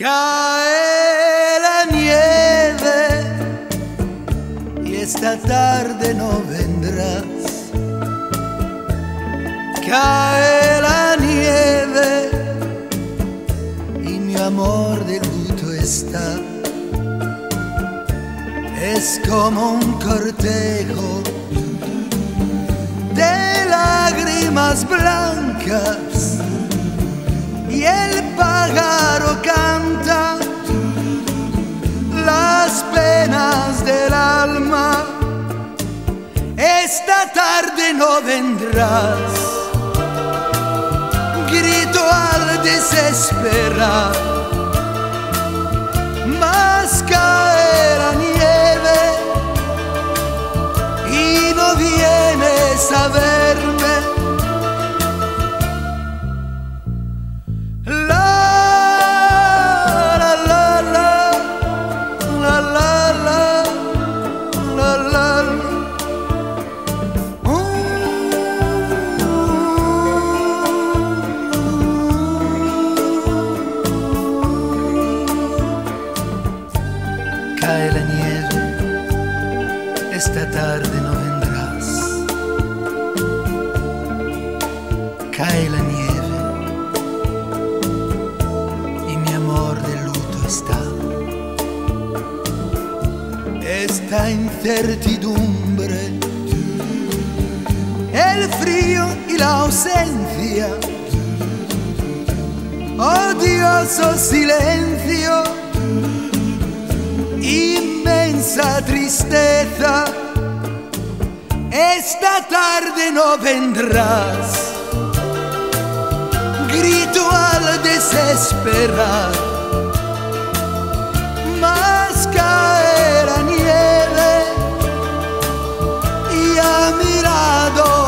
Cae la nieve y esta tarde no vendrás. Cae la nieve y mi amor de luto está. Es como un cortejo de lágrimas blancas y el pájaro canta las penas del alma. Esta tarde no vendrás, grito al desesperar, más cae la nieve y no vienes a verme. incertidumbre, el frío y la ausencia, odioso silencio, inmensa tristeza. Esta tarde no vendrás, grito al desesperar. lado.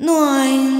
暖。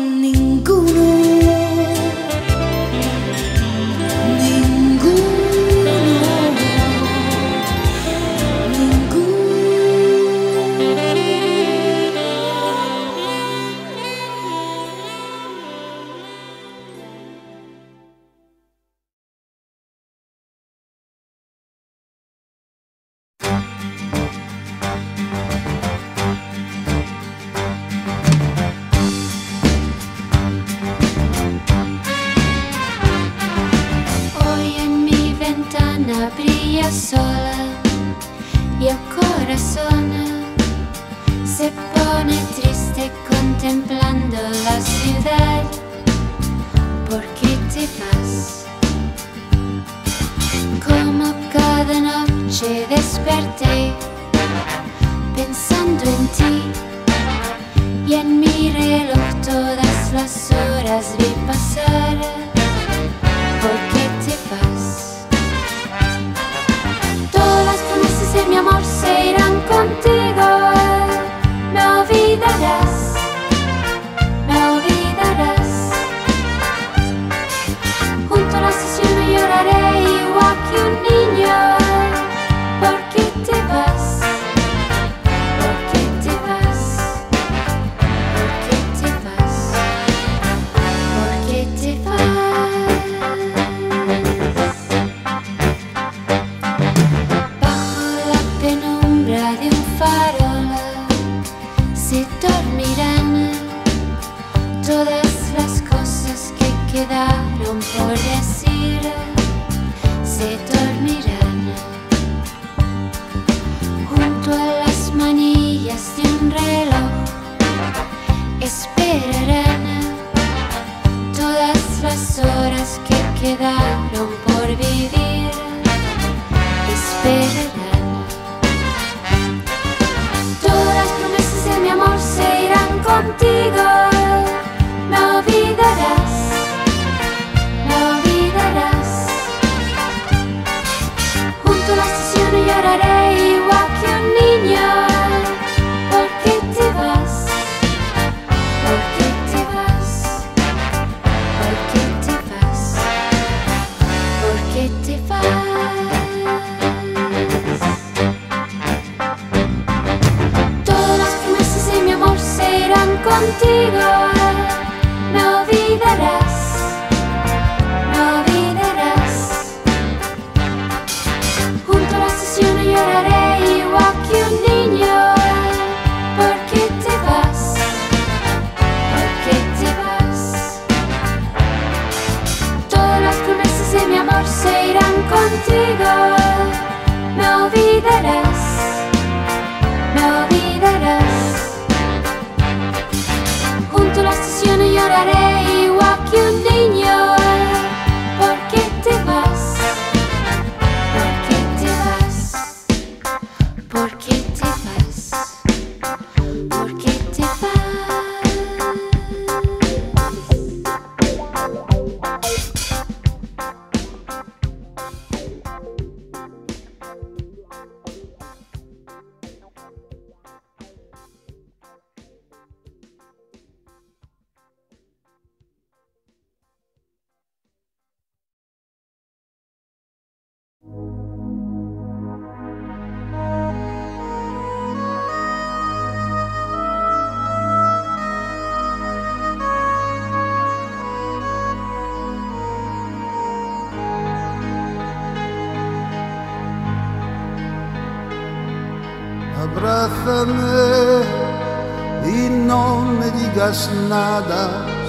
nada,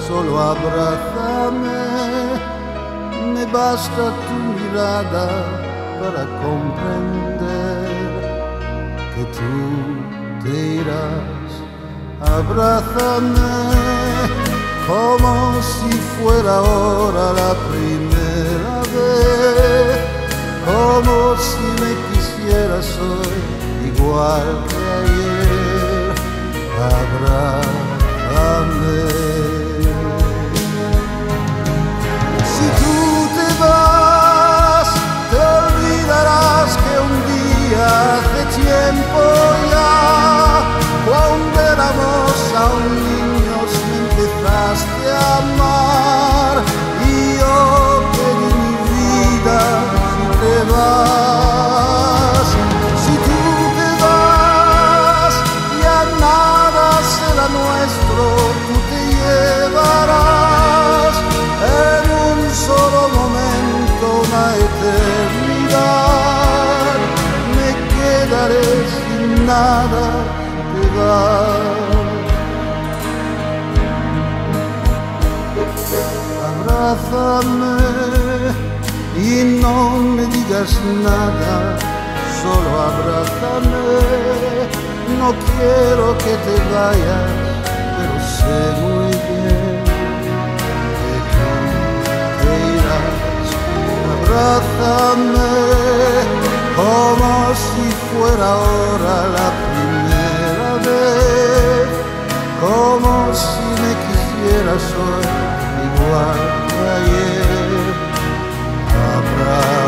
solo abrázame. Me basta tu mirada para comprender que tú te irás. Abrázame como si fuera ahora la primera vez, como si me quisieras hoy igual nada que dar. Abrázame y no me digas nada, solo abrázame. No quiero que te vayas, pero sé muy bien que te irás. Abrázame como si fuera ahora la primera vez, como si me quisieras hoy igual que ayer. Abrázame.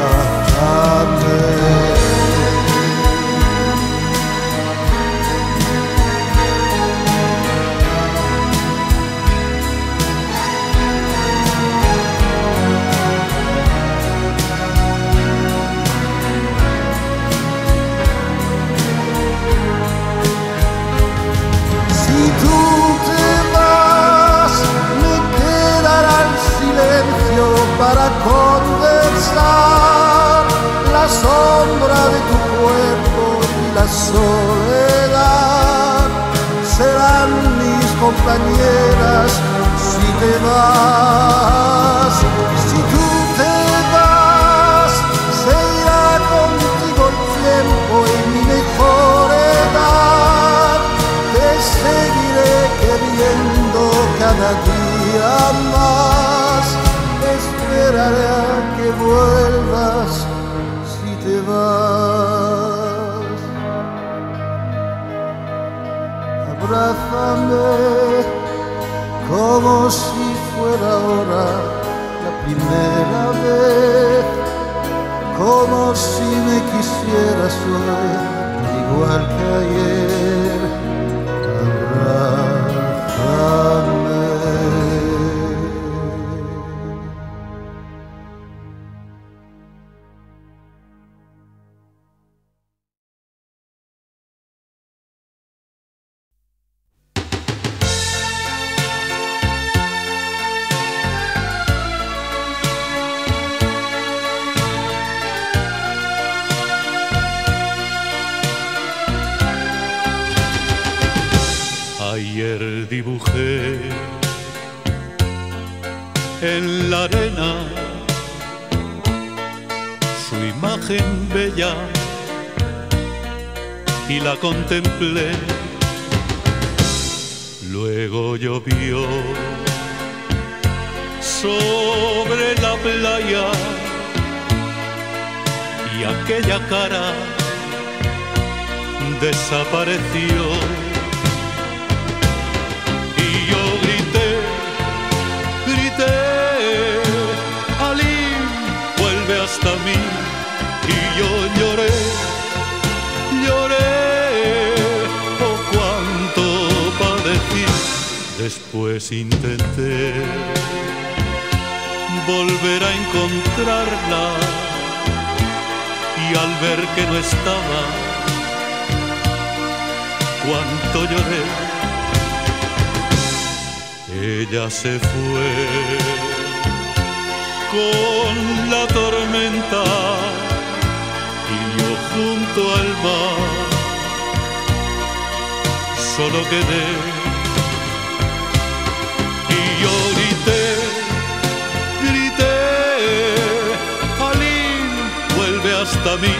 Para conversar la sombra de tu cuerpo y la soledad serán mis compañeras si te vas. Si tú te vas, se irá contigo el tiempo y mi mejor edad. Te seguiré queriendo cada día A que vuelvas si te vas. Abrázame como si fuera ahora la primera vez, como si me quisieras hoy, igual que ayer. En la arena su imagen bella y la contemplé. Luego llovió sobre la playa y aquella cara desapareció. Después intenté volver a encontrarla y al ver que no estaba, cuánto lloré. Ella se fue con la tormenta y yo junto al mar. Solo quedé junto a mí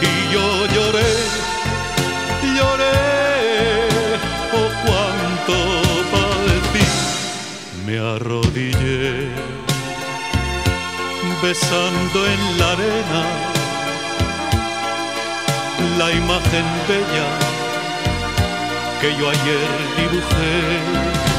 y yo lloré, lloré, oh cuánto padecí. Me arrodillé besando en la arena la imagen bella que yo ayer dibujé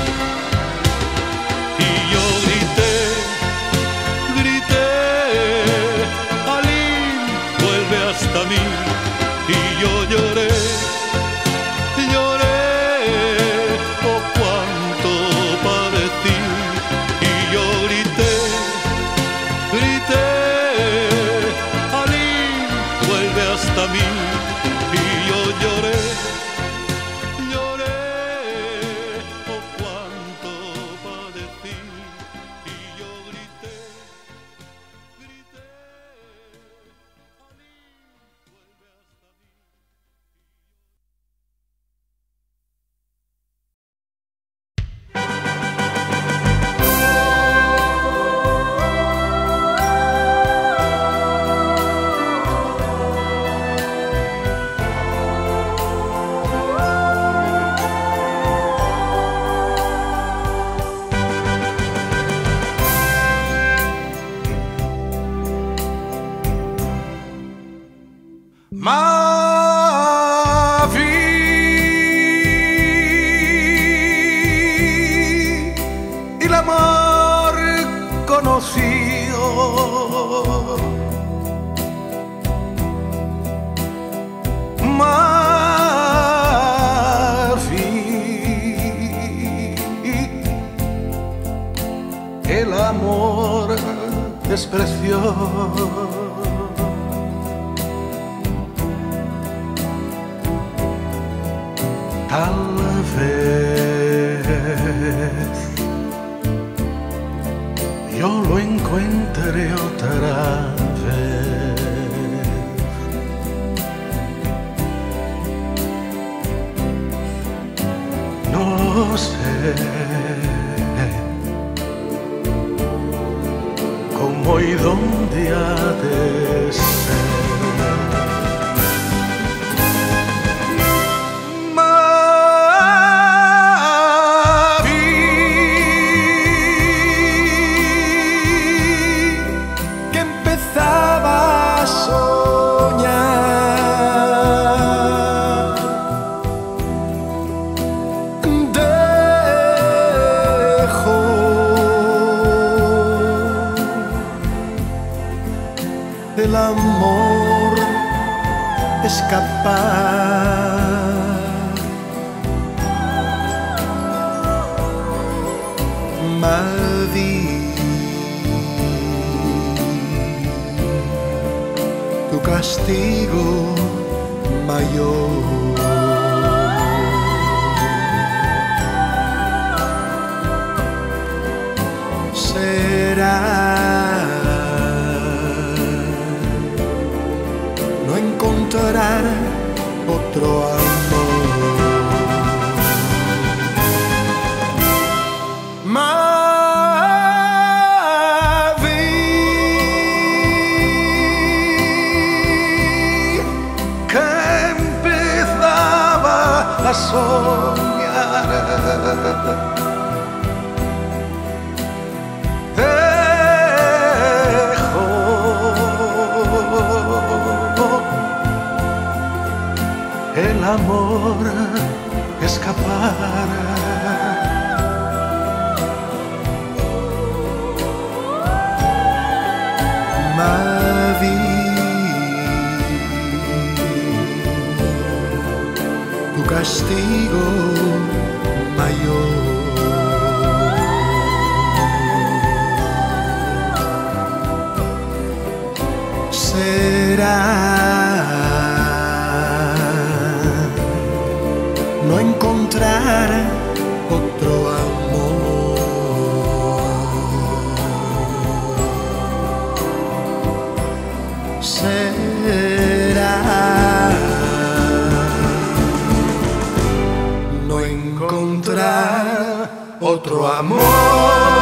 la soñara. Dejo el amor escapar. My castigo mayor. Será no encontrar amor.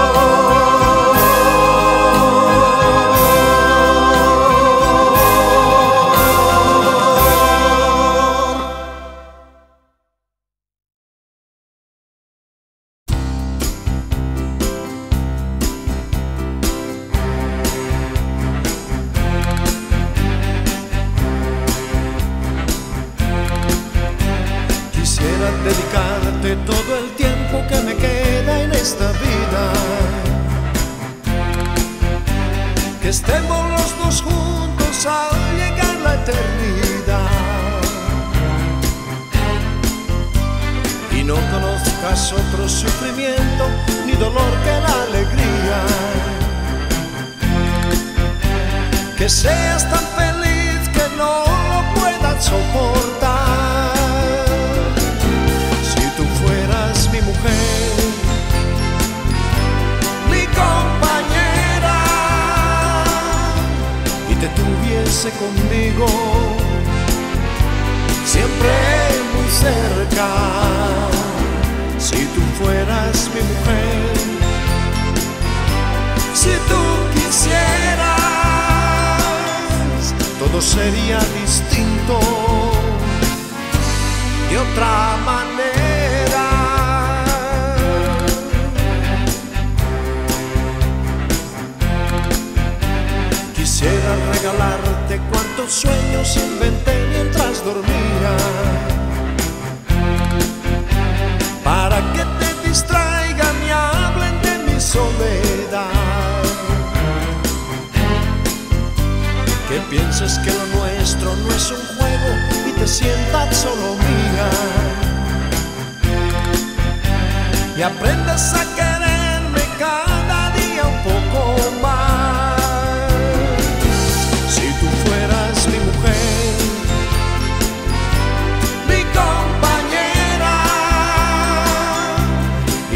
Regalarte cuantos sueños inventé mientras dormía. Para que te distraigan y hablen de mi soledad. Que pienses que lo nuestro no es un juego y te sientas solo mía. Y aprendes a quererme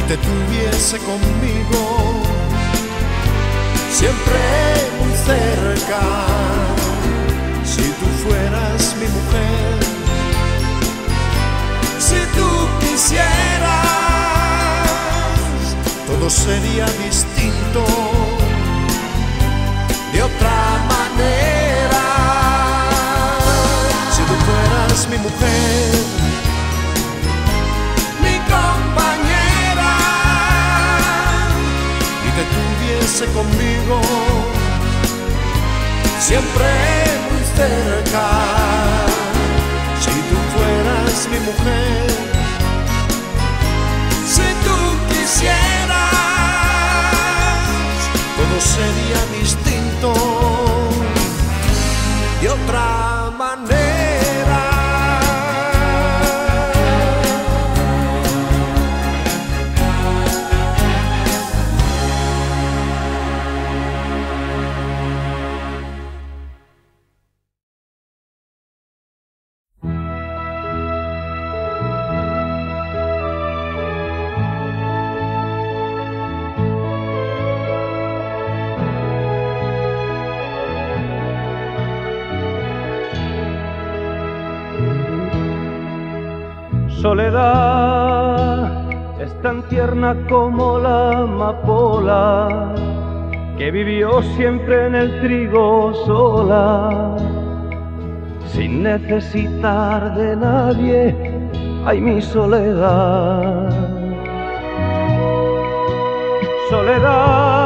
te tuviese conmigo, siempre muy cerca. Si tú fueras mi mujer, si tú quisieras, todo sería distinto de otra manera. Si tú fueras mi mujer, conmigo, siempre muy cerca. Si tú fueras mi mujer, si tú quisieras, todo sería distinto. De otra como la amapola que vivió siempre en el trigo sola, sin necesitar de nadie. Ay, mi soledad. Soledad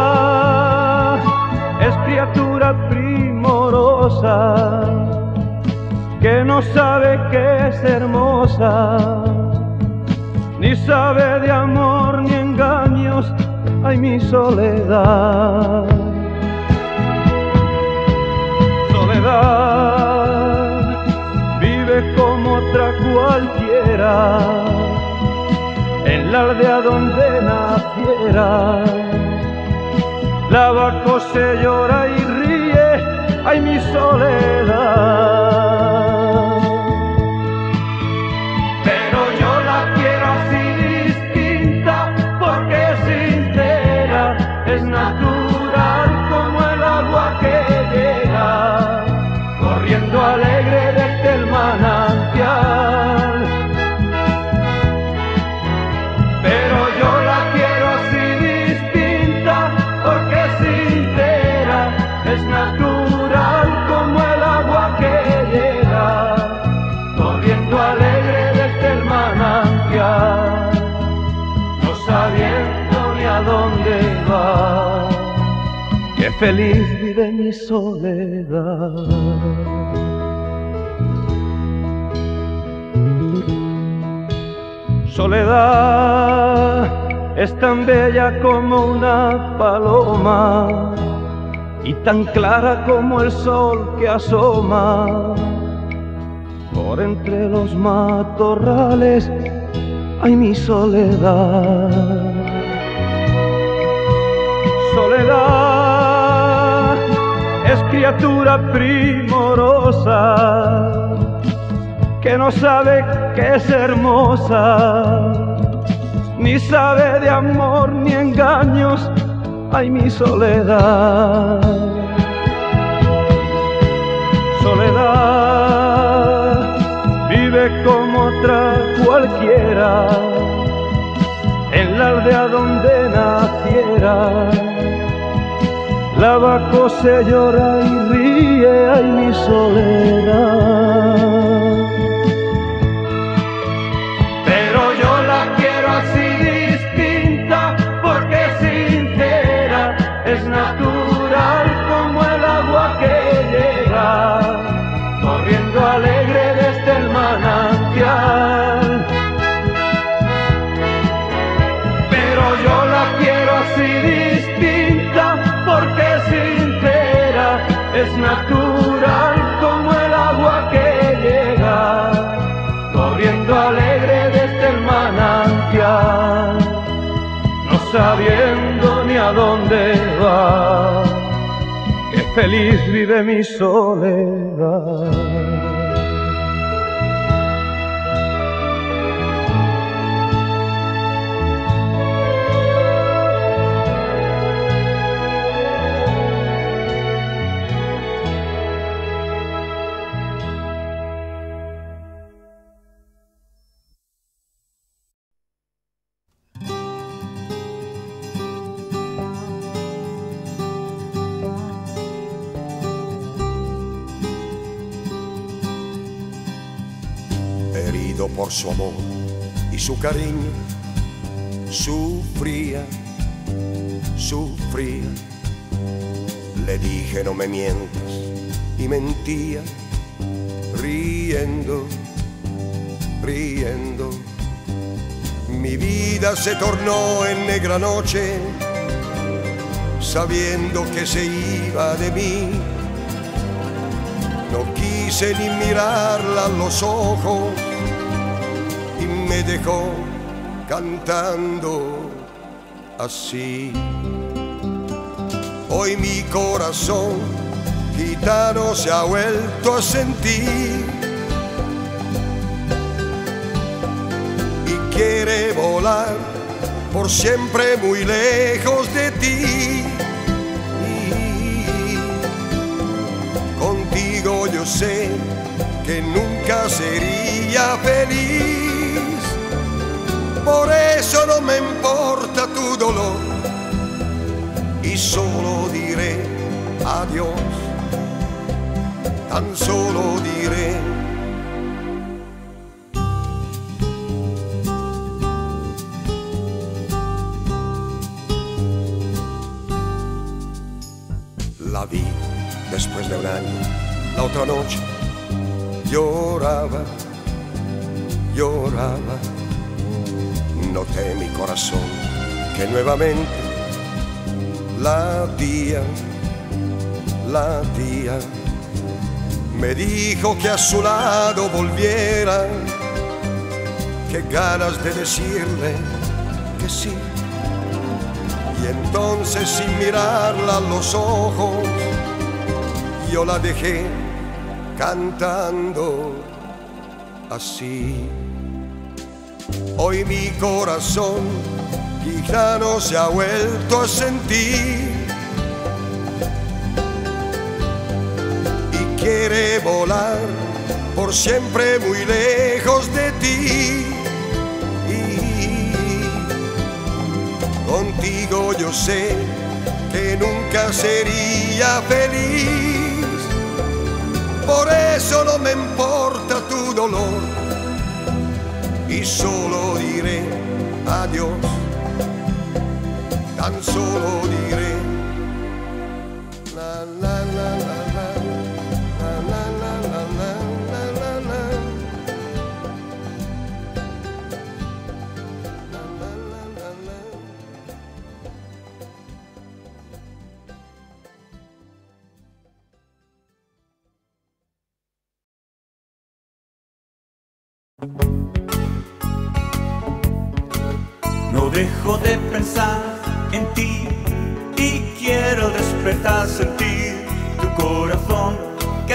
es criatura primorosa que no sabe que es hermosa, ni sabe de amor ay mi soledad. Soledad vive como otra cualquiera, en la aldea donde naciera. Lava, cose, llora y ríe, ay mi soledad. Feliz vive mi soledad. Soledad es tan bella como una paloma y tan clara como el sol que asoma por entre los matorrales. Ay, mi soledad. Soledad criatura primorosa que no sabe que es hermosa, ni sabe de amor ni engaños, ay mi soledad. Soledad vive como otra cualquiera, en la aldea donde naciera. La vaca se llora y ríe, ay mi soledad. A dónde va, que feliz vive mi soledad. Su amor y su cariño, sufría, sufría. Le dije no me mientas y mentía, riendo, riendo. Mi vida se tornó en negra noche, sabiendo que se iba de mí. No quise ni mirarla a los ojos me dejó cantando así. Hoy mi corazón gitano se ha vuelto a sentir y quiere volar por siempre muy lejos de ti. Contigo yo sé que nunca sería feliz. Por eso no me importa tu dolor y solo diré adiós. Tan solo diré. La vi después de un año, la otra noche, lloraba, lloraba. Noté mi corazón que nuevamente latía, latía. Me dijo que a su lado volviera, que ganas de decirle que sí. Y entonces sin mirarla a los ojos, yo la dejé cantando así. Hoy mi corazón gitano se ha vuelto a sentir y quiere volar por siempre muy lejos de ti. Y contigo yo sé que nunca sería feliz. Por eso no me importa tu dolor y solo diré adiós. Tan solo diré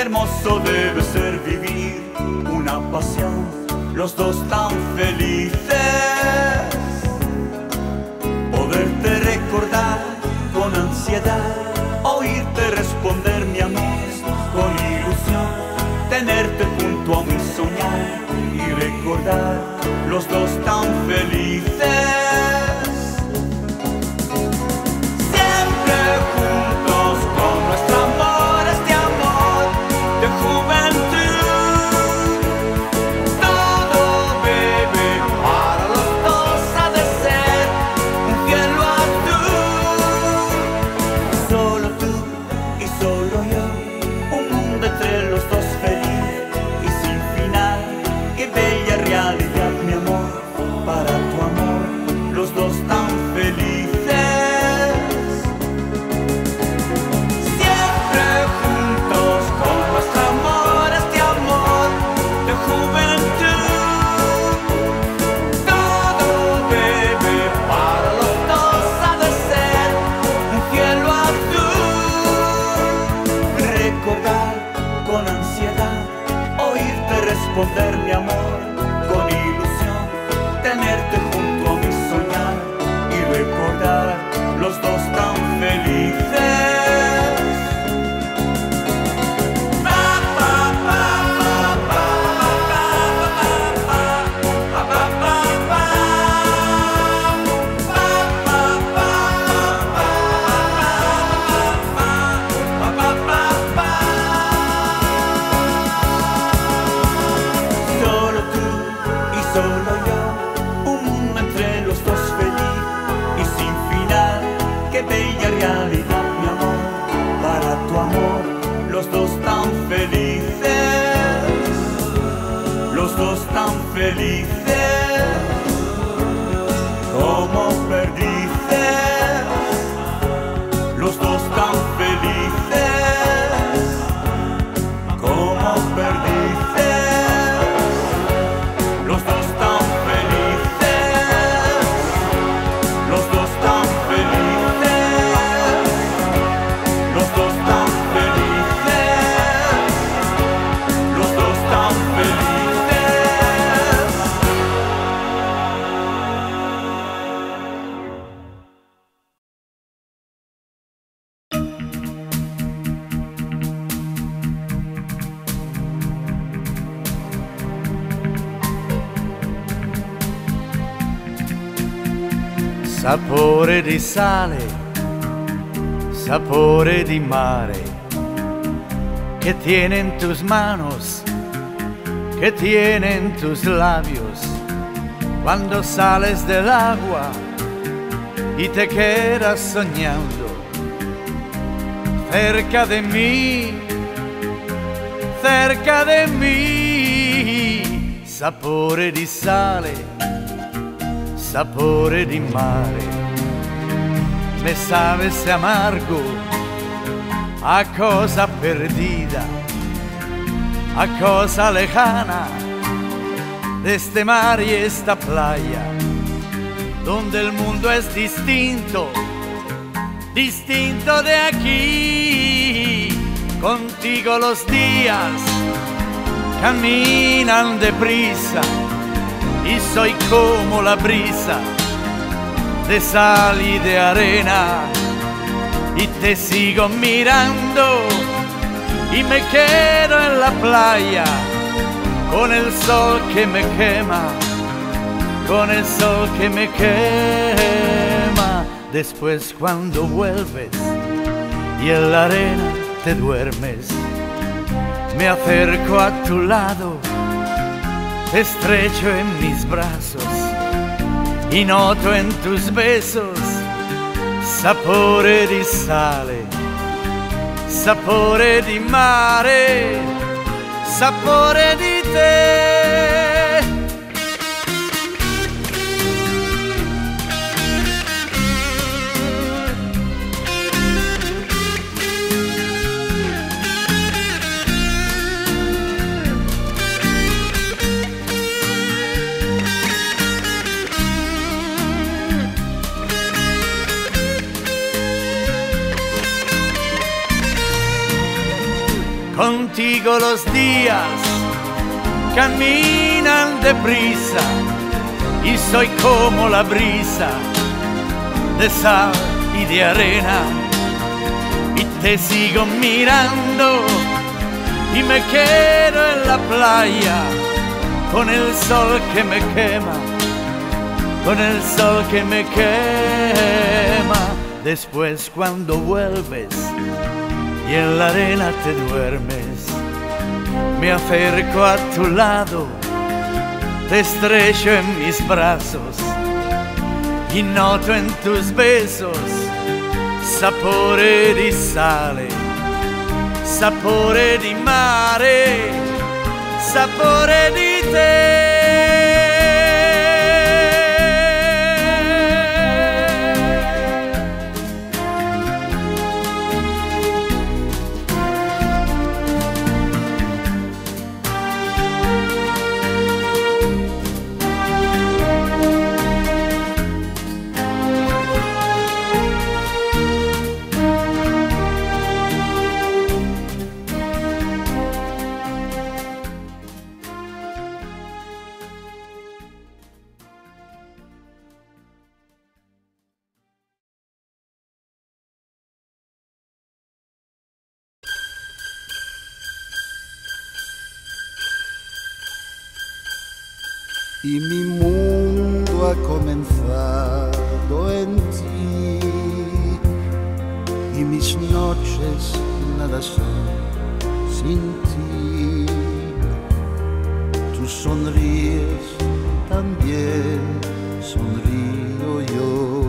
hermoso debe ser vivir una pasión, los dos tan felices. Poderte recordar con ansiedad, oírte responder mi amor con ilusión, tenerte junto a mi soñar y recordar los dos tan felices. beneath sale, sapore di mare, que tiene en tus manos, que tiene en tus labios, cuando sales del agua y te quedas soñando cerca de mí, cerca de mí, sapore di sale sapore di mare, me sabe amargo a cosa perdida, a cosa lejana de este mar y esta playa, donde el mundo es distinto, distinto de aquí. Contigo los días caminan deprisa y soy como la brisa de sal y de arena y te sigo mirando y me quedo en la playa con el sol que me quema, con el sol que me quema. Después cuando vuelves y en la arena te duermes, me acerco a tu lado te estrecho en mis brazos y noto en tus besos sapore di sale, sapore di mare, sapore di te. Contigo los días caminan deprisa y soy como la brisa de sal y de arena y te sigo mirando y me quedo en la playa con el sol que me quema, con el sol que me quema. Después cuando vuelves y en la arena te duermes, me acerco a tu lado, te estrecho en mis brazos y noto en tus besos sapore di sale, sapore di mare, sapore di te. Y mis noches nada son sin ti. Tú sonríes también, sonrío yo.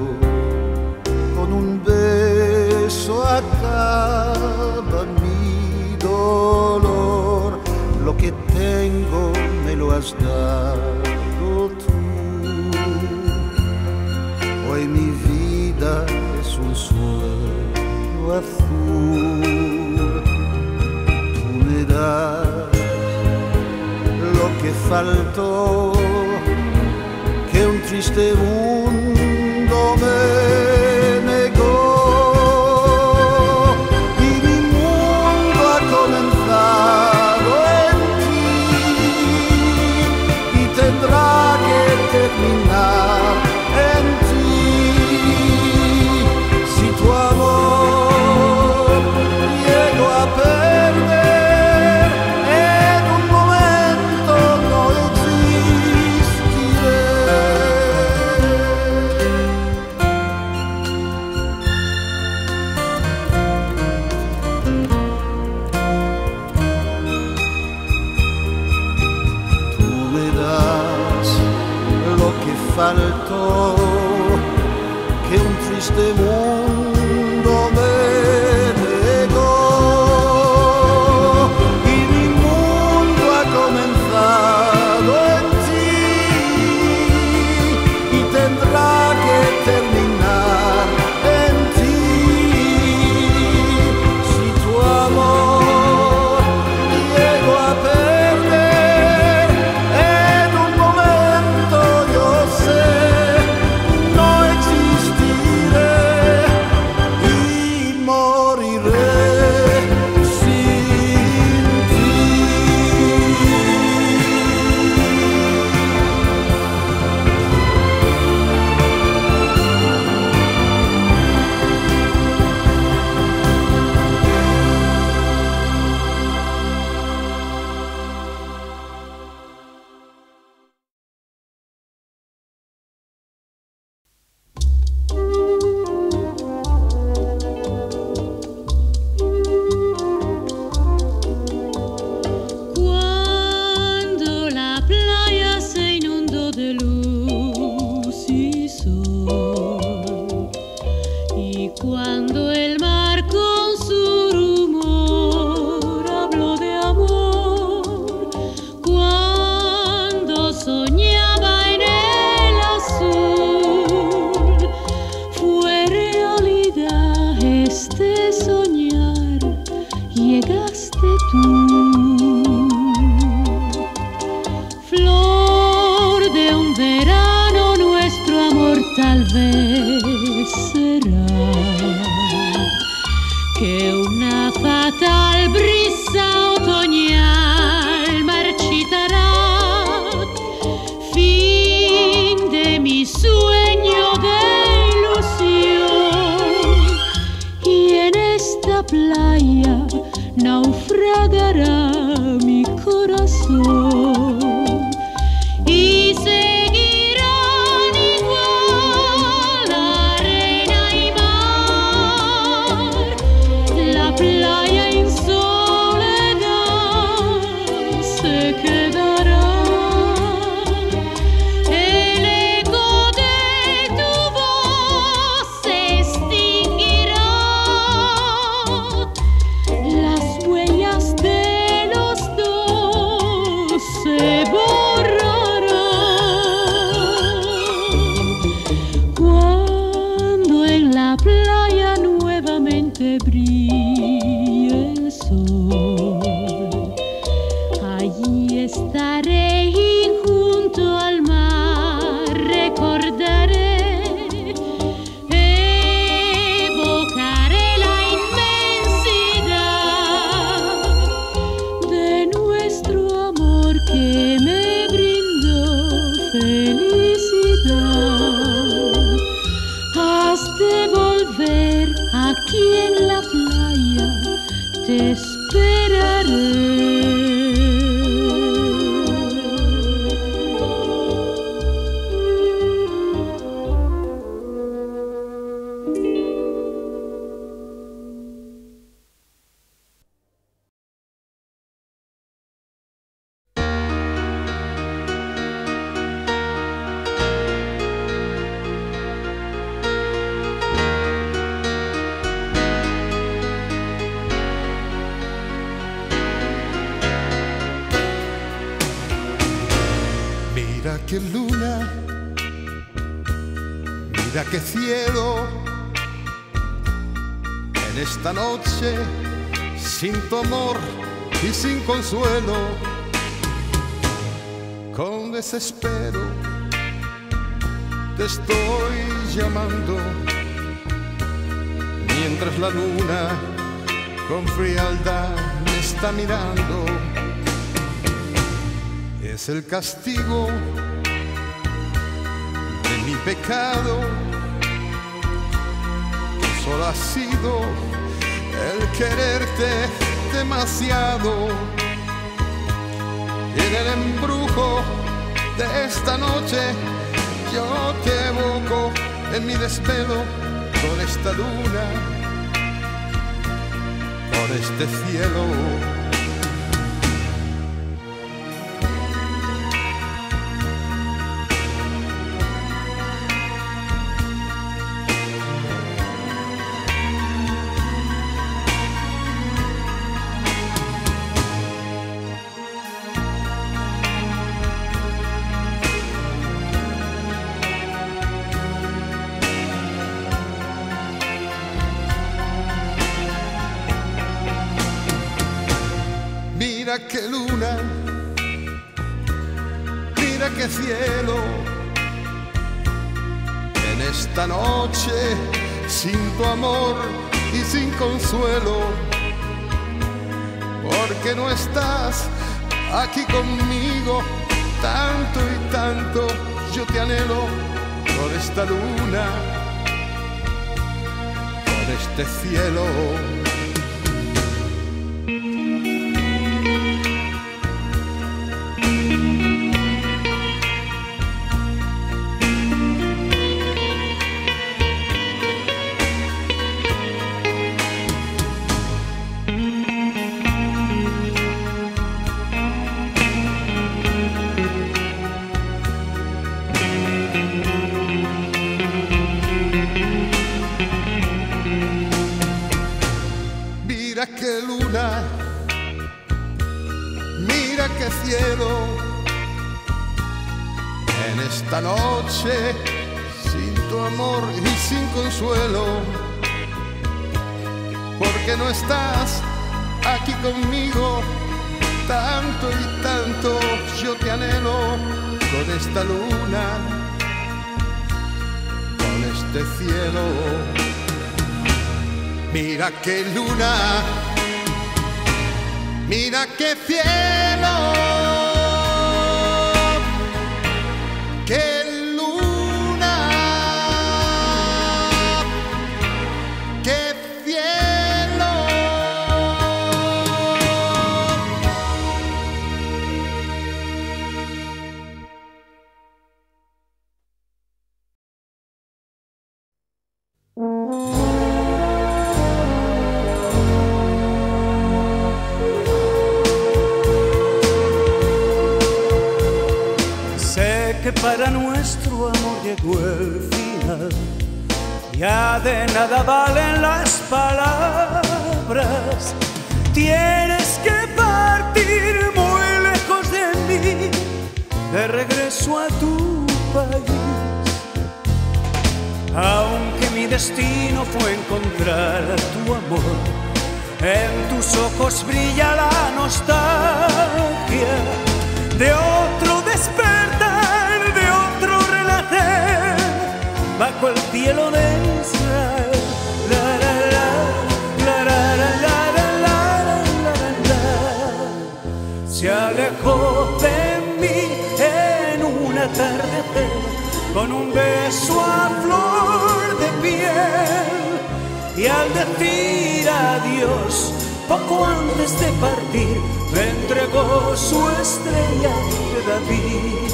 Con un beso acaba mi dolor, lo que tengo me lo has dado tú. Hoy mi vida es un sueño azul. Tú me das lo que faltó, que un triste mundo me qué luna, mira qué cielo. En esta noche, sin tu amor y sin consuelo, con desespero te estoy llamando. Mientras la luna con frialdad me está mirando es el castigo de mi pecado. que Solo ha sido el quererte demasiado. Y en el embrujo de esta noche yo te evoco en mi desvelo con esta luna, por este cielo. Estás aquí conmigo, tanto y tanto yo te anhelo por esta luna, por este cielo. Porque no estás aquí conmigo, tanto y tanto yo te anhelo con esta luna, con este cielo. Mira qué luna, mira qué cielo, destino fue encontrar tu amor. En tus ojos brilla la nostalgia de otro despertar, de otro renacer bajo el cielo de Israel. La, la, la, la la la la la la la. Se alejó de mí en un atardecer con un beso a flor y al decir adiós. Poco antes de partir me entregó su estrella de David.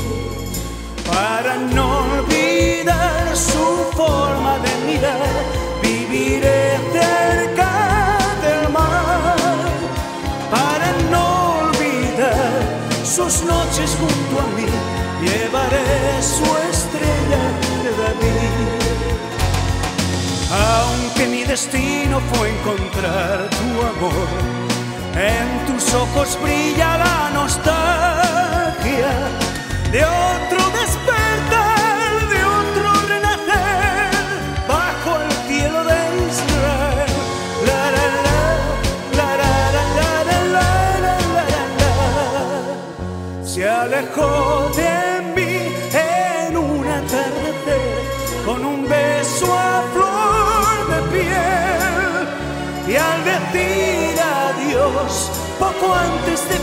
Para no olvidar su forma de mirar viviré cerca del mar. Para no olvidar sus noches junto a mí llevaré su estrella de David aunque mi destino fue encontrar tu amor, en tus ojos brilla la nostalgia de otro alejó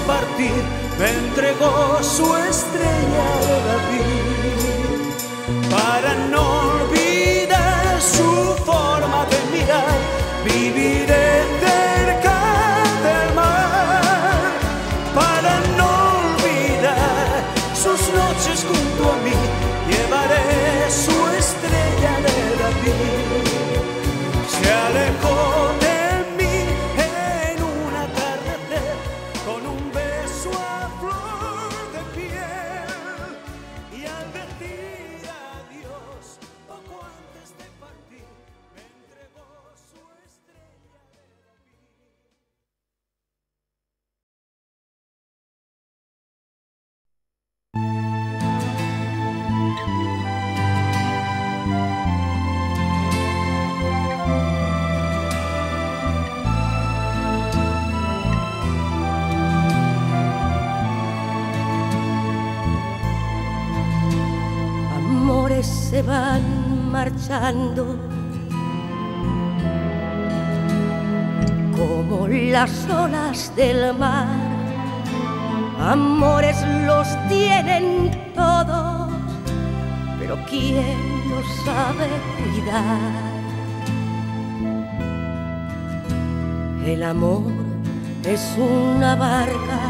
partir, me entregó su estrella de David para no olvidar su forma de mirar. Viviré como las olas del mar. Amores los tienen todos, pero ¿quién los sabe cuidar? El amor es una barca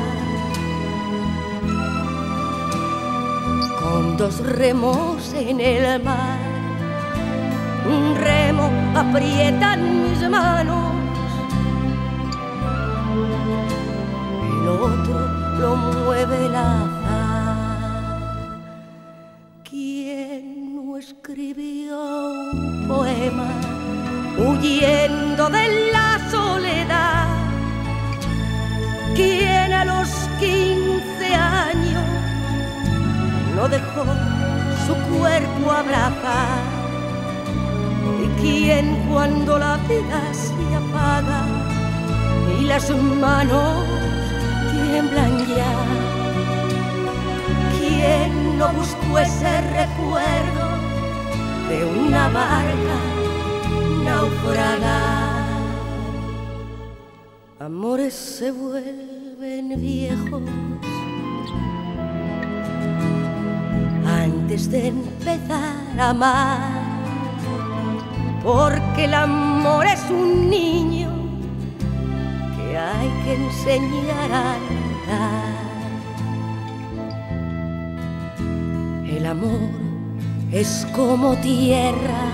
con dos remos en el mar. Un remo aprieta en mis manos, el otro lo mueve el azar. ¿Quién no escribió un poema huyendo de la soledad? ¿Quién a los quince años no dejó su cuerpo abrazar. ¿Y quién cuando la vida se apaga y las manos tiemblan ya? ¿Quién no buscó ese recuerdo de una barca naufragar? Amores se vuelven viejos antes de empezar a amar. Porque el amor es un niño que hay que enseñar a andar. El amor es como tierra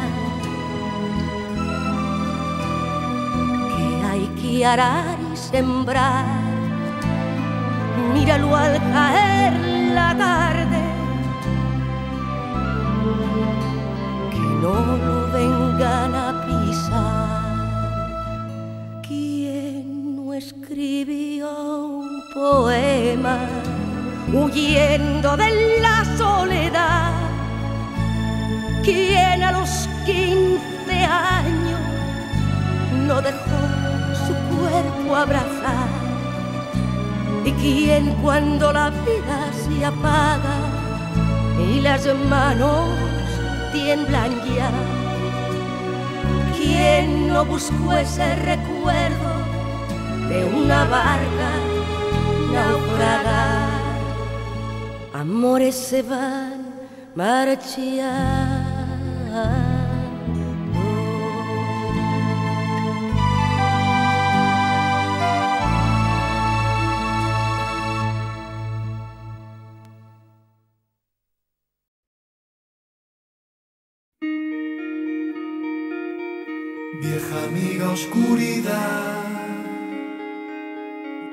que hay que arar y sembrar. Míralo al caer la tarde que no lo vengan a pisar. ¿Quién no escribió un poema huyendo de la soledad? ¿Quién a los quince años no dejó su cuerpo abrazar? ¿Y quién cuando la vida se apaga y las manos tiemblan ya. ¿Quién no buscó ese recuerdo de una barca naufragar? Amores se van marchando. Oscuridad,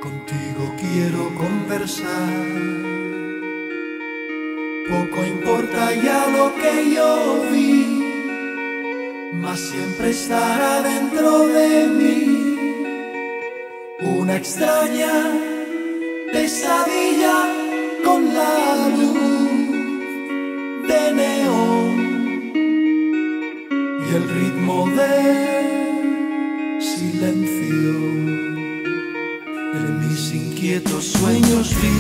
contigo quiero conversar. Poco importa ya lo que yo vi, mas siempre estará dentro de mí una extraña pesadilla con la luz de neón y el ritmo del silencio. En mis inquietos sueños vi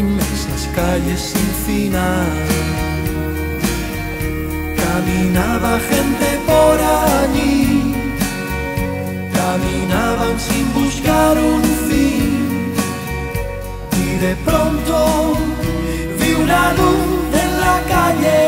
inmensas calles sin final. Caminaba gente por allí, caminaban sin buscar un fin. Y de pronto vi una luz en la calle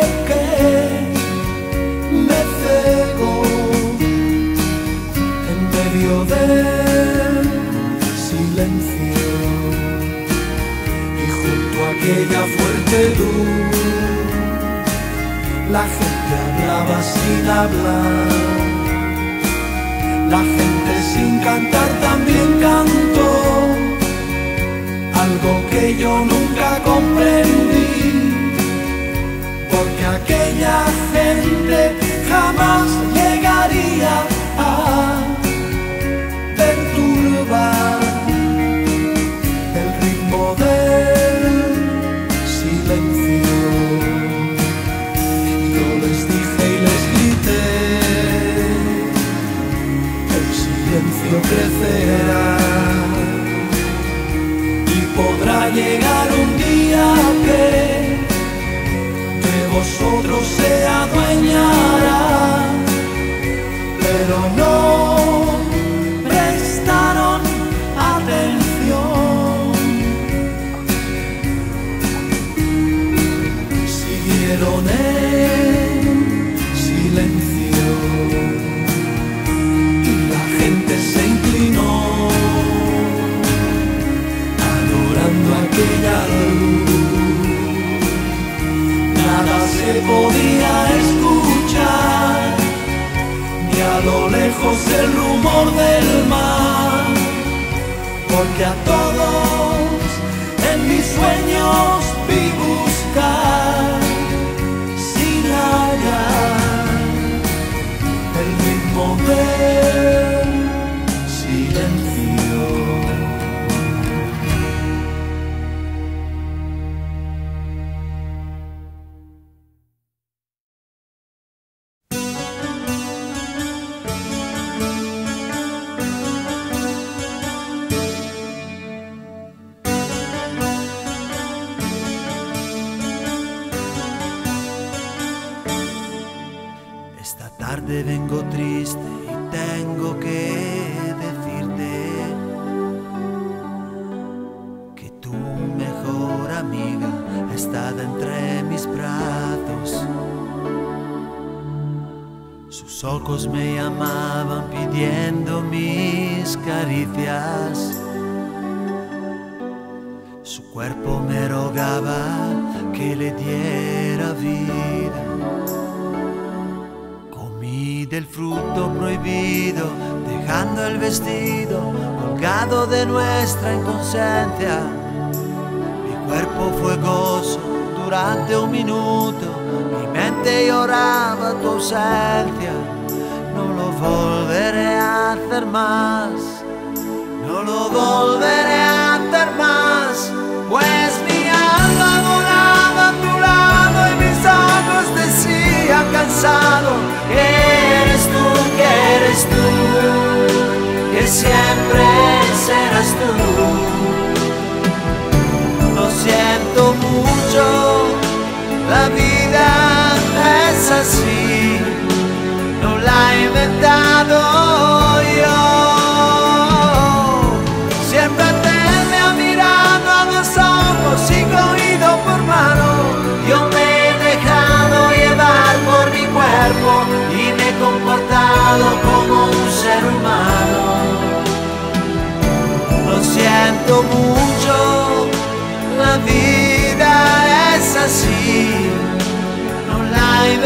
Su cuerpo me rogaba que le diera vida. Comí del fruto prohibido, dejando el vestido colgado de nuestra inconsciencia. Mi cuerpo fue gozo durante un minuto, mi mente lloraba tu ausencia. No lo volveré a hacer más, no lo volveré a hacer más, que eres tú, que eres tú, que siempre serás tú. Lo siento mucho, la vida es así, no la he siento mucho, la vida es así, no la he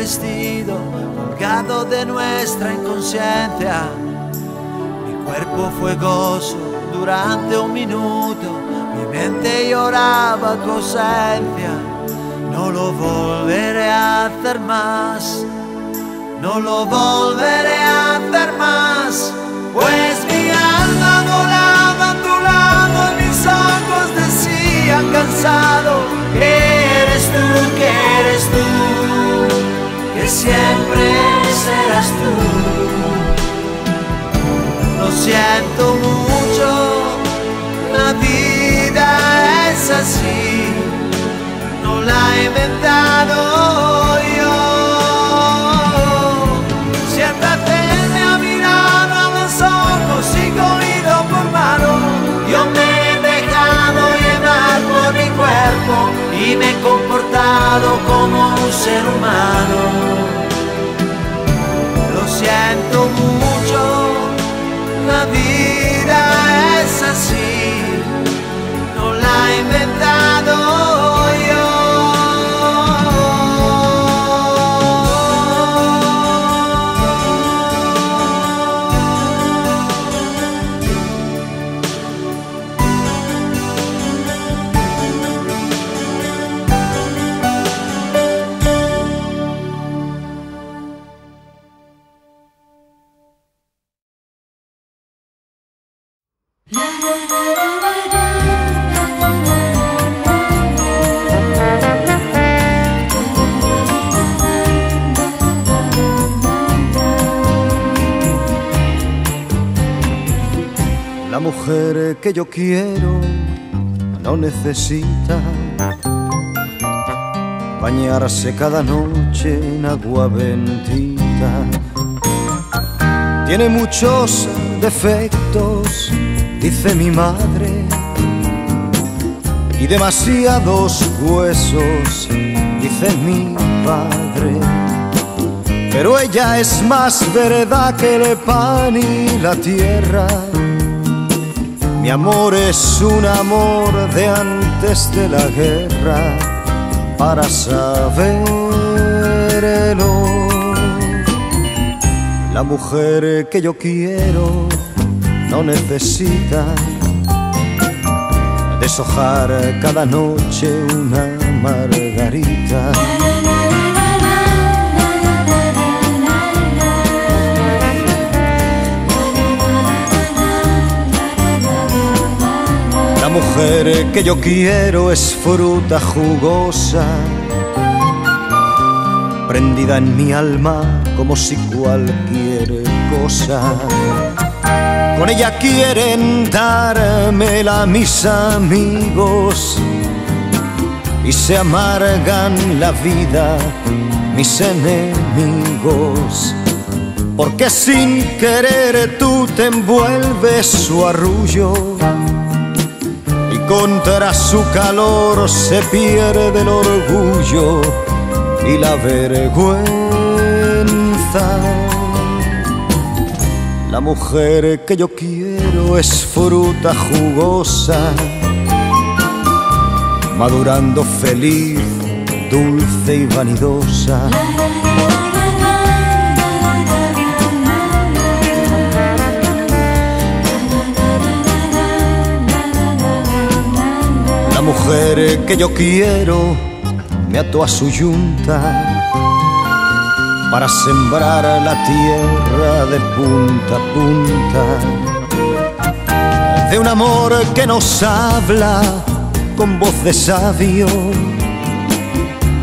vestido colgado de nuestra inconsciencia. Mi cuerpo fue gozo durante un minuto mi mente lloraba tu ausencia. No lo volveré a hacer más, no lo volveré a hacer más, pues mi alma volaba a tu lado mis ojos decían cansado eres tú, que eres tú, siempre serás tú. Lo siento mucho, la vida es así, no la he inventado yo. Siempre hacerme a mirar a los ojos y cogido por mano, yo me he dejado llevar por mi cuerpo y me he comportado como un ser humano. Lo siento yo quiero no necesita bañarse cada noche en agua bendita. Tiene muchos defectos, dice mi madre, y demasiados huesos, dice mi padre. Pero ella es más verdad que el pan y la tierra. Mi amor es un amor de antes de la guerra para saberlo. La mujer que yo quiero no necesita deshojar cada noche una margarita. La mujer que yo quiero es fruta jugosa, prendida en mi alma como si cualquier cosa. Con ella quieren dármela mis amigos y se amargan la vida mis enemigos. Porque sin querer tú te envuelves su arrullo contra su calor se pierde el orgullo y la vergüenza. La mujer que yo quiero es fruta jugosa, madurando feliz, dulce y vanidosa. Que yo quiero me ató a su yunta para sembrar la tierra de punta a punta. De un amor que nos habla con voz de sabio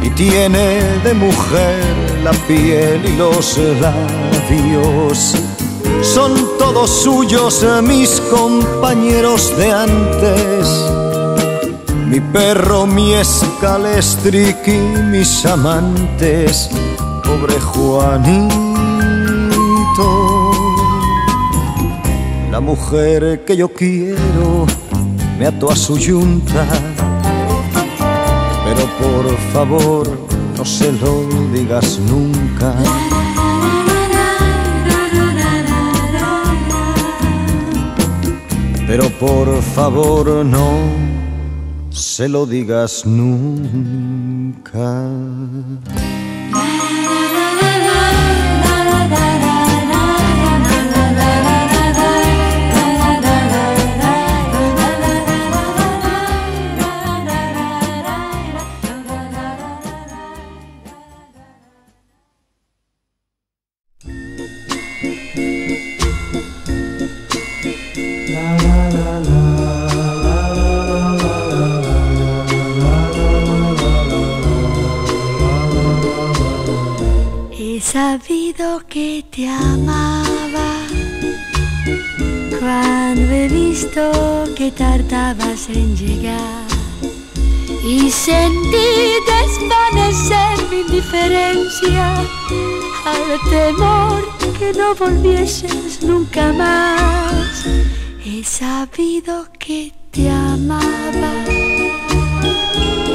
y tiene de mujer la piel y los labios. Son todos suyos mis compañeros de antes mi perro, mi escalestric mis amantes, pobre Juanito. La mujer que yo quiero me ató a su yunta, pero por favor no se lo digas nunca. Pero por favor no se lo digas nunca. Te amaba cuando he visto que tardabas en llegar y sentí desvanecer mi indiferencia al temor que no volvieses nunca más. He sabido que te amaba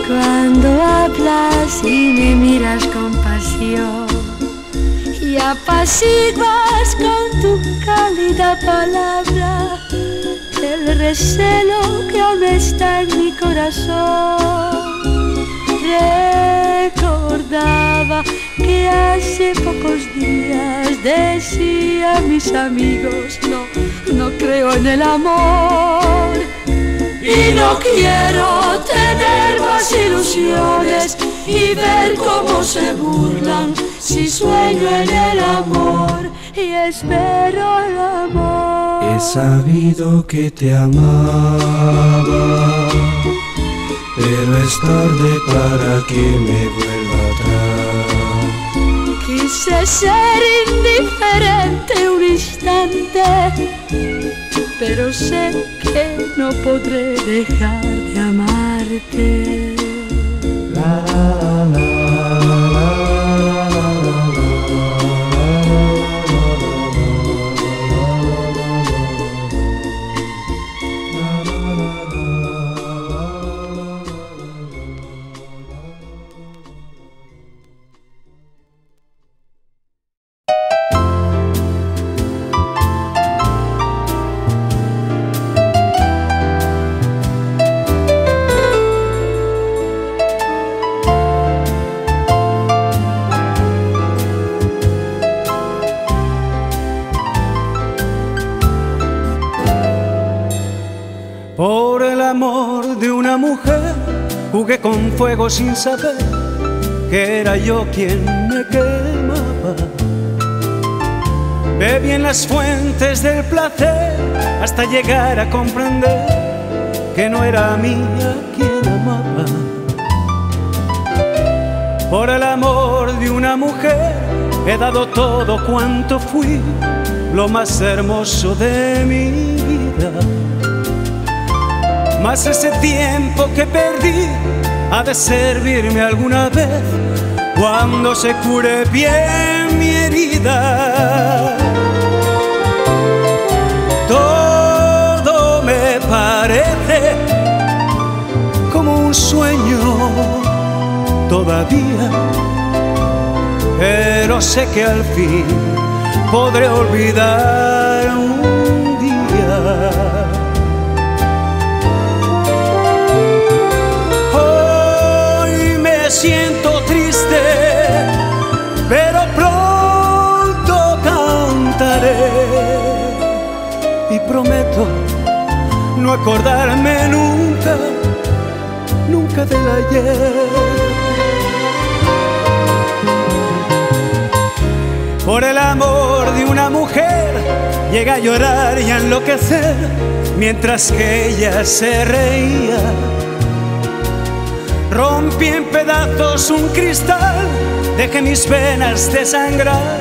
cuando hablas y me miras con pasión y apaciguas con tu cálida palabra el recelo que aún está en mi corazón. Recordaba que hace pocos días decía a mis amigos, no, no creo en el amor. Y no quiero tener más ilusiones y ver cómo se burlan si sueño en el amor y espero el amor. He sabido que te amaba, pero es tarde para que me vuelva atrás. Quise ser indiferente un instante, pero sé que no podré dejar de amarte. La, la, la, fuego sin saber que era yo quien me quemaba. Bebí en las fuentes del placer hasta llegar a comprender que no era mía quien amaba. Por el amor de una mujer he dado todo cuanto fui, lo más hermoso de mi vida. Mas ese tiempo que perdí ha de servirme alguna vez cuando se cure bien mi herida. Todo me parece como un sueño todavía, pero sé que al fin podré olvidar un día. Prometo no acordarme nunca, nunca del ayer. Por el amor de una mujer llega a llorar y a enloquecer mientras que ella se reía. Rompí en pedazos un cristal, dejé mis venas desangrar,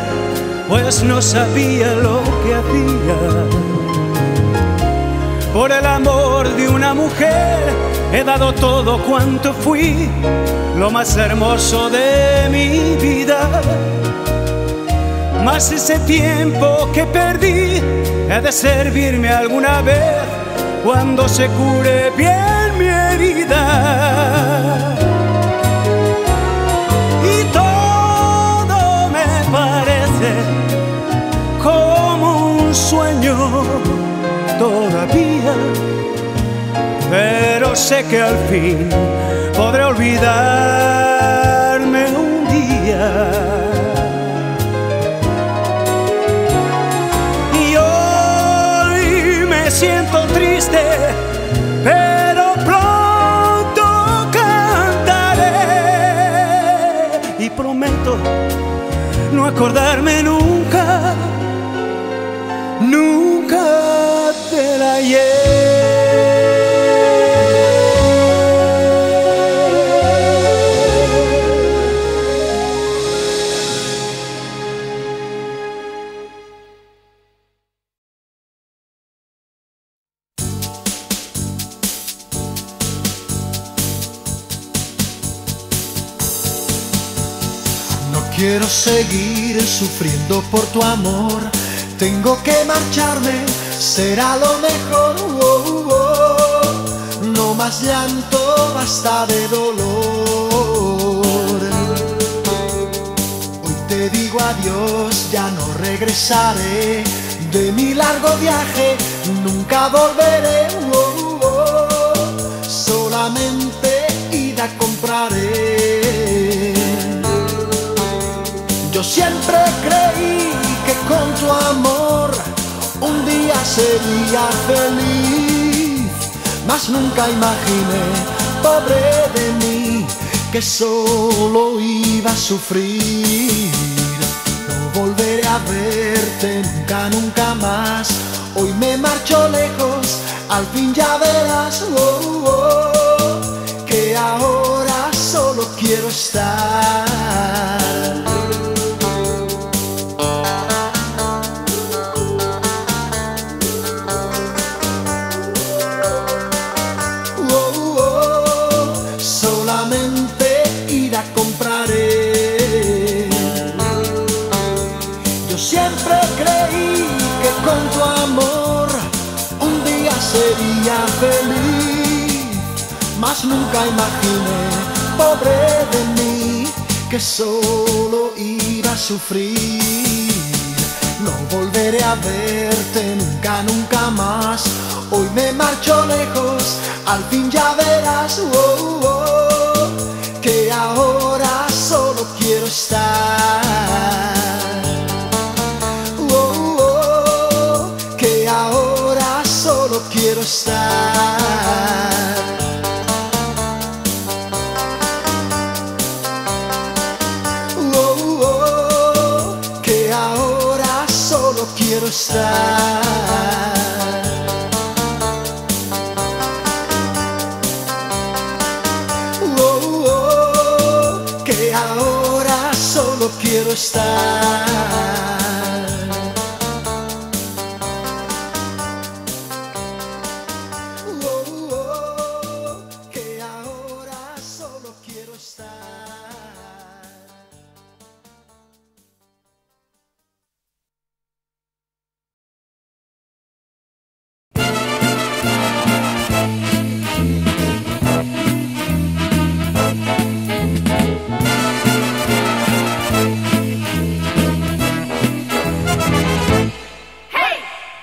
pues no sabía lo que hacía. Por el amor de una mujer he dado todo cuanto fui, lo más hermoso de mi vida. Mas ese tiempo que perdí ha de servirme alguna vez cuando se cure bien mi herida. Y todo me parece como un sueño sé que al fin podré olvidarme un día. Y hoy me siento triste, pero pronto cantaré y prometo no acordarme nunca, por tu amor. Tengo que marcharme, será lo mejor. Oh, oh. No más llanto, basta de dolor. Hoy te digo adiós, ya no regresaré. De mi largo viaje nunca volveré. Solamente con tu amor un día sería feliz, mas nunca imaginé, pobre de mí, que solo iba a sufrir. No volveré a verte nunca, nunca más. Hoy me marcho lejos, al fin ya verás oh, oh, que ahora solo quiero estar. Nunca imaginé, pobre de mí, que solo iba a sufrir. No volveré a verte nunca, nunca más. Hoy me marcho lejos, al fin ya verás oh, oh, que ahora solo quiero estar. Oh, oh, que ahora solo quiero estar. Quiero estar. Oh, oh, que ahora solo quiero estar.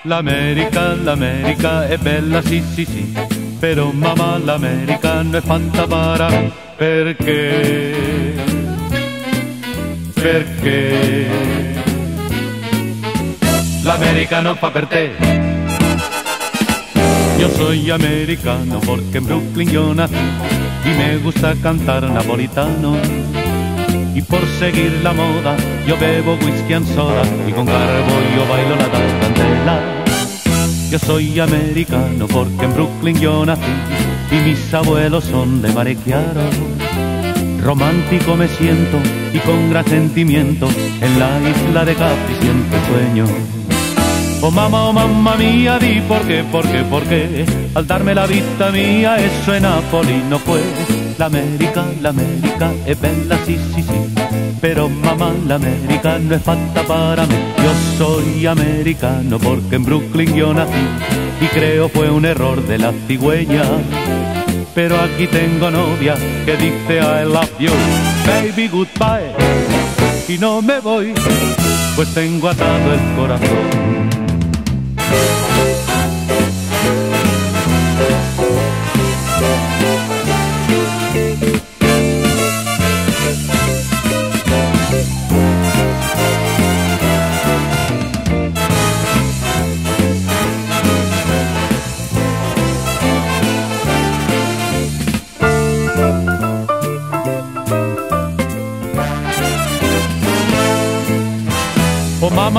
L'America, l'America è bella, sì, sì, sì. Però mamma, l'America non è me. Perché? Perché? L'America non fa per te. Yo soy americano porque en Brooklyn yo nací y me gusta cantar napolitano. Y por seguir la moda yo bebo whisky and soda y con garbo yo bailo la tarantela. Soy americano porque en Brooklyn yo nací y mis abuelos son de Marequiaro. Romántico me siento y con gran sentimiento en la isla de Capri siempre sueño. Oh mamá, oh mamma mía, di por qué, por qué. Al darme la vista mía, eso en Napoli no fue. La América, è bella, sí, sí, sí. Pero mamá, la América no es fatta para mí. Yo soy americano porque en Brooklyn yo nací. Y creo fue un error de la cigüeña. Pero aquí tengo novia que dice I love you, baby goodbye. Y no me voy, pues tengo atado el corazón.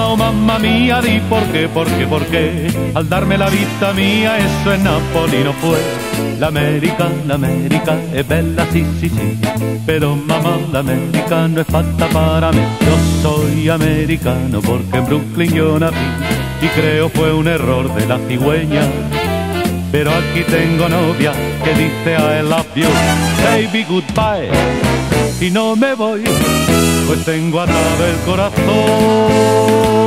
oh mamma mía, di por qué, por qué, por qué. Al darme la vita mía, eso en Napoli no fue. L'America, l'America è bella, sì, sì, sì. Pero mamá, l'America no es fatta para mí. Yo soy americano porque en Brooklyn yo nací. Y creo fue un error de la cigüeña. Pero aquí tengo novia que dice I love you, baby goodbye, y no me voy, pues tengo atado el corazón.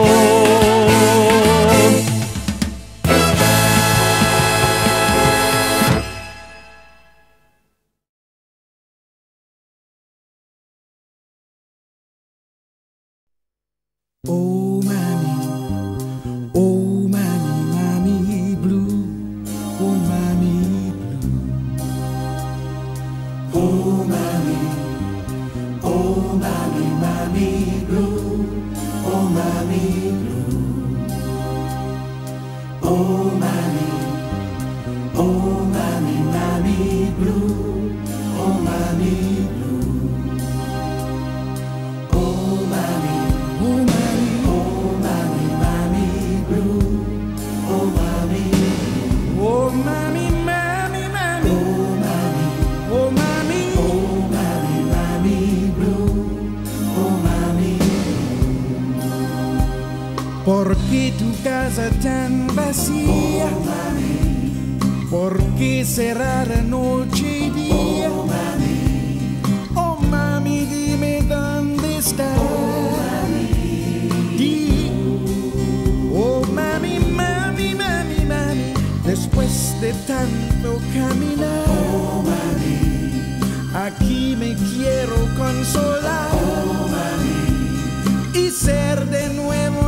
Oh ¿Por qué tu casa tan vacía? Oh, ¿Por qué cerrar noche y día? Aquí me quiero consolar y ser de nuevo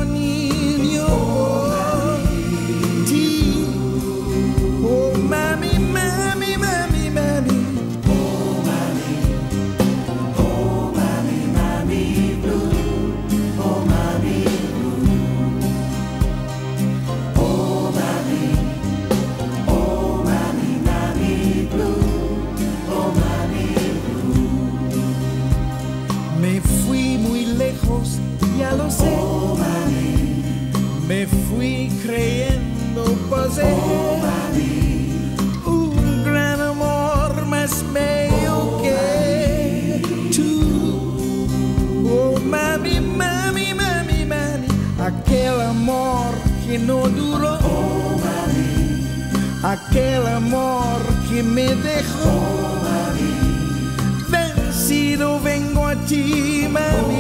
amor que me dejó. Oh, vencido vengo a ti, mami.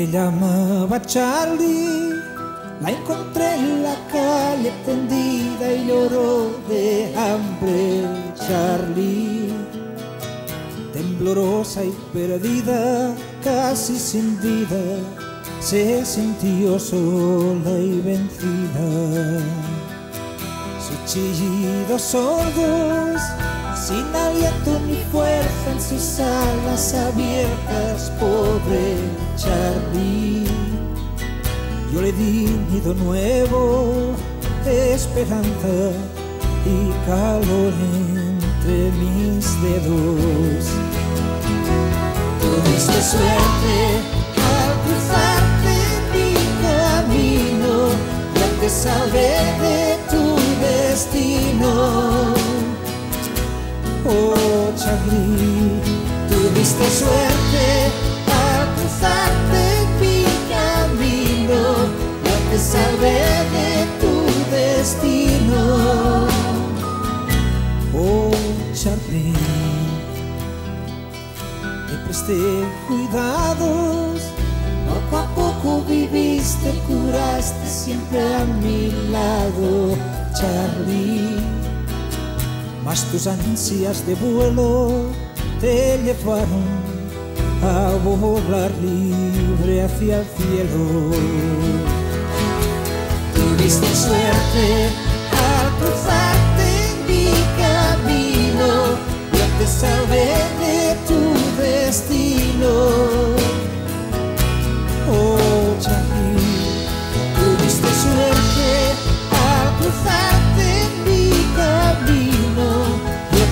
Se llamaba Charlie, la encontré en la calle tendida y lloró de hambre. Charlie, temblorosa y perdida, casi sin vida, se sintió sola y vencida. Sus chillidos sordos sin aliento ni fuerza en sus alas abiertas, pobre Charlie. Yo le di nido nuevo, esperanza y calor entre mis dedos. Tuviste suerte al cruzarte mi camino, ya te salvé de tu destino oh Chagrin, tuviste suerte al cruzarte mi camino, a pesar de tu destino, oh Chagrin. Te presté cuidados, poco a poco viviste, curaste siempre a mi lado, Charlie. Mas tus ansias de vuelo te llevaron a volar libre hacia el cielo. Tuviste suerte al cruzarte mi camino, yo te salvé de tu destino.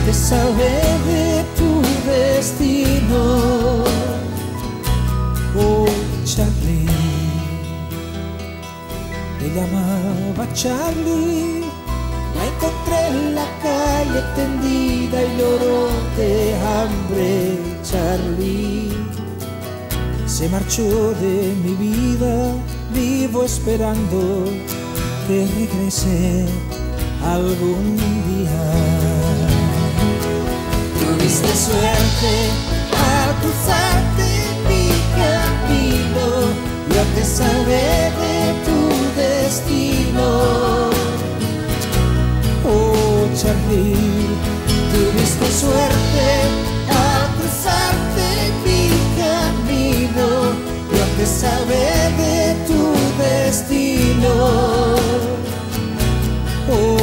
Te salvé de tu destino. Oh, Charlie. Me llamaba Charlie, la encontré en la calle tendida y lloró de hambre, Charlie. Se marchó de mi vida, vivo esperando que regrese algún día. Tuviste suerte al cruzarte mi camino, yo te salvé de tu destino. Oh, Charlie, tuviste suerte al cruzarte mi camino, yo te salvé de tu destino. Oh,